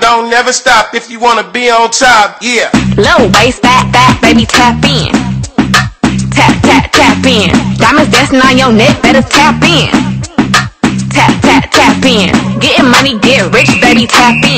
Don't never stop if you wanna be on top, yeah. Low waist, fat, fat, baby, tap in. Tap, tap, tap in. Diamonds dancing on your neck, better tap in. Tap, tap, tap in. Getting money, get rich, baby, tap in.